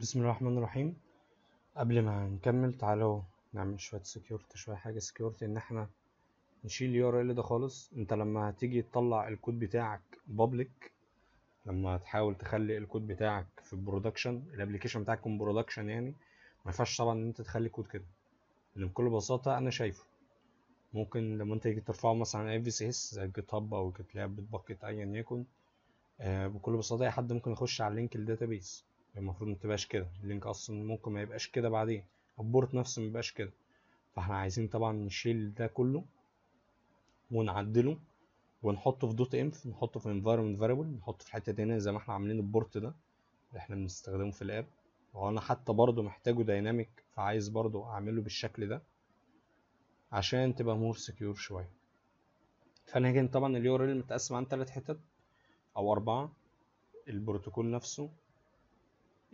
بسم الله الرحمن الرحيم. قبل ما نكمل تعالوا نعمل شوية security شوية حاجة security إن إحنا نشيل ال URL ده خالص. أنت لما هتيجي تطلع الكود بتاعك public لما تحاول تخلي الكود بتاعك في ال production ال application بتاعك يكون production يعني ما ينفعش طبعا إن أنت تخلي كود كده. لأن بكل بساطة أنا شايفه. ممكن لما أنت تيجي ترفعه مثلا على اي في سي اس زي جيت هاب أو جيت لاب بتبقى أيا يكن آه بكل بساطة أي حد ممكن يخش على ال link ال database المفروض ما تبقاش كده. ال link أصلا ممكن ما يبقاش كده بعدين. ال port نفسه ما يبقاش كده. فإحنا عايزين طبعا نشيل ده كله ونعدله ونحطه في dot env نحطه في environment variable نحطه في دي هنا زي ما إحنا عاملين ال port ده اللي إحنا بنستخدمه في ال app. وأنا حتى برضو محتاجه dynamic فعايز برضو أعمله بالشكل ده عشان تبقى more secure شوية. فأنا هاجي طبعا ال URL متقسم عن ثلاث حتت أو أربعة. البروتوكول نفسه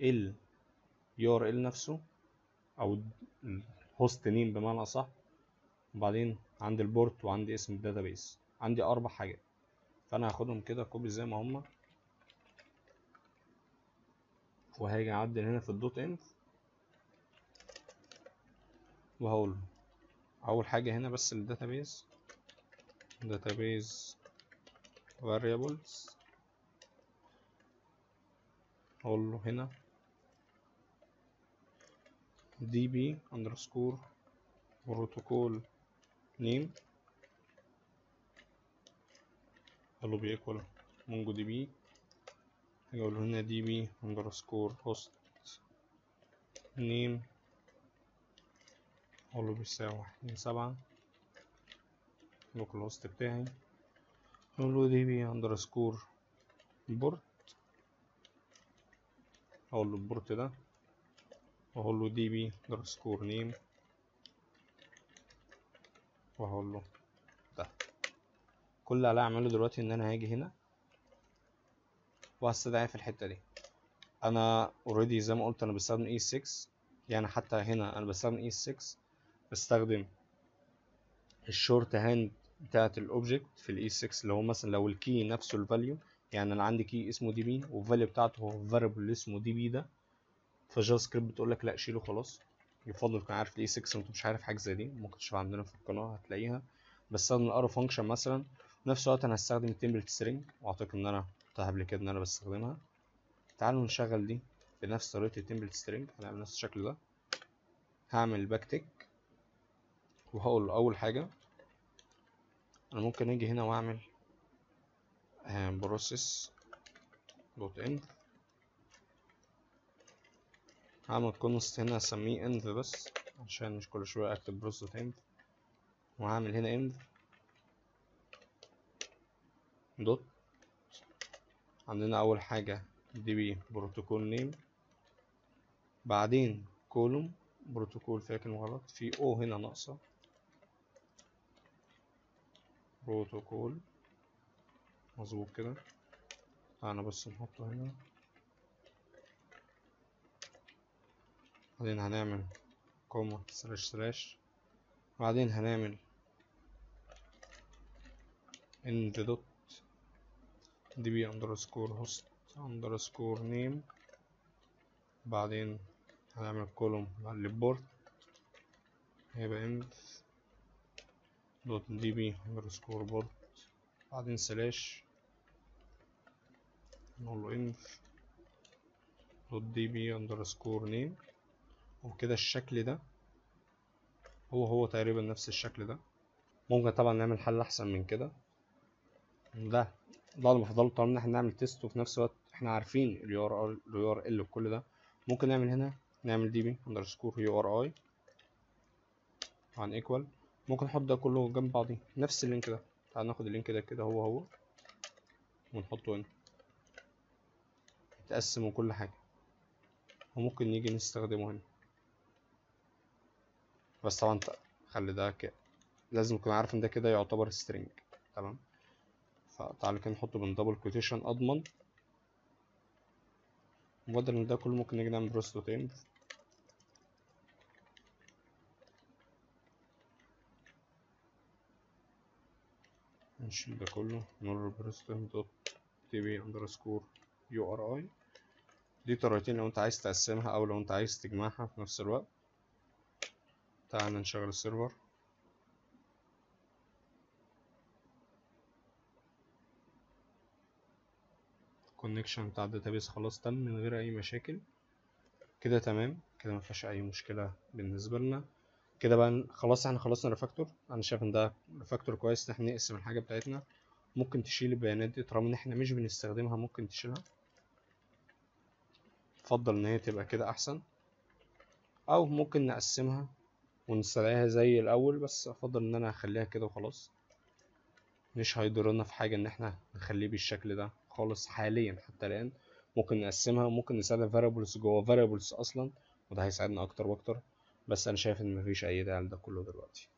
ال URL نفسه أو ال host name بمعنى أصح. وبعدين عندي ال port وعندي اسم ال database عندي أربع حاجات. فأنا هاخدهم كده copy زي ما هما. وهاجي أعدل هنا في ال dot env وهقول أول حاجة هنا بس ال database database. variables. أقول له هنا. Db underscore protocol name. أقول له ب equal MongoDB. أقول له هنا db underscore host name. أقول له بيساوي واحد اتنين سبعة. localhost بتاعي. أقول له db underscore port أقول ال port ده. واقول له db underscore name. وهقول له ده. كل اللي هعمله دلوقتي إن أنا هاجي هنا. وهستدعي في الحتة دي. أنا already زي ما قلت أنا بستخدم ES6 يعني حتى هنا أنا بستخدم ES6 بستخدم ال shorthand بتاعت ال object في ال ES6 اللي هو مثلا لو ال key نفسه ال value يعني أنا عندي key اسمه db وال value بتاعته هو ال variable اللي اسمه db ده. ف JavaScript بتقول لك لا شيله خلاص. يفضل تكون عارف ال ES6 وانت مش عارف حاجة زي دي. ممكن تشوف عندنا في القناة هتلاقيها. بستخدم ال arrow function مثلا نفس الوقت أنا هستخدم ال template string وأعتقد إن أنا قلتها قبل كده إن أنا بستخدمها. تعالوا نشغل دي بنفس طريقة ال template string هنعمل نفس الشكل ده. هعمل backtick وهقول أول حاجة أنا ممكن أجي هنا وأعمل process dot env هعمل const هنا اسميه env بس عشان مش كل شوية أكتب process dot env وهعمل هنا env dot عندنا أول حاجة db protocol name بعدين colon protocol كلمة غلط. في O هنا ناقصة. بروتوكول مظبوط كده. تعالى بس نحطه هنا. بعدين هنعمل comma slash slash بعدين هنعمل env dot db underscore host underscore name بعدين هنعمل colon لل port هيبقى env dot db underscore port بعدين slash نقول له env dot db underscore name وكده الشكل ده. هو هو تقريبا نفس الشكل ده. ممكن طبعا نعمل حل أحسن من كده. ده ده اللي بفضله طالما إن إحنا نعمل test وفي نفس الوقت إحنا عارفين ال UR ال URL وكل ده. ممكن نعمل هنا نعمل db underscore URI عن equal ممكن نحط ده كله جنب بعضيه نفس ال link ده. تعال ناخد ال link ده كده هو هو. ونحطه هنا. يتقسم وكل حاجة. وممكن نيجي نستخدمه هنا. بس طبعا خلي ده كده لازم تكون عارف ان ده كده يعتبر string تمام؟ فتعالى كده نحطه بين double quotation أضمن. وبدل من ده كله ممكن نيجي نعمل process dot env نشيل ده كله نقول process dot db underscore URI دي طريقتين لو انت عايز تقسمها أو لو انت عايز تجمعها في نفس الوقت. تعال نشغل ال server. ال connection بتاع ال database خلاص تم من غير أي مشاكل. كده تمام. كده ما فيهاش أي مشكلة بالنسبة لنا. كده بقى خلاص إحنا خلصنا refactor أنا شايف إن ده refactor كويس إن إحنا نقسم الحاجة بتاعتنا. ممكن تشيل البيانات دي طالما إن إحنا مش بنستخدمها ممكن تشيلها. افضل إن هي تبقى كده أحسن. أو ممكن نقسمها ونستدعيها زي الأول بس أفضل إن أنا أخليها كده وخلاص. مش هيضرنا في حاجة إن إحنا نخليه بالشكل ده خالص حاليا حتى الآن. ممكن نقسمها وممكن نستخدم variables جوه variables أصلا وده هيساعدنا أكتر وأكتر. بس أنا شايف إن مفيش أي داعي لده كله دلوقتي.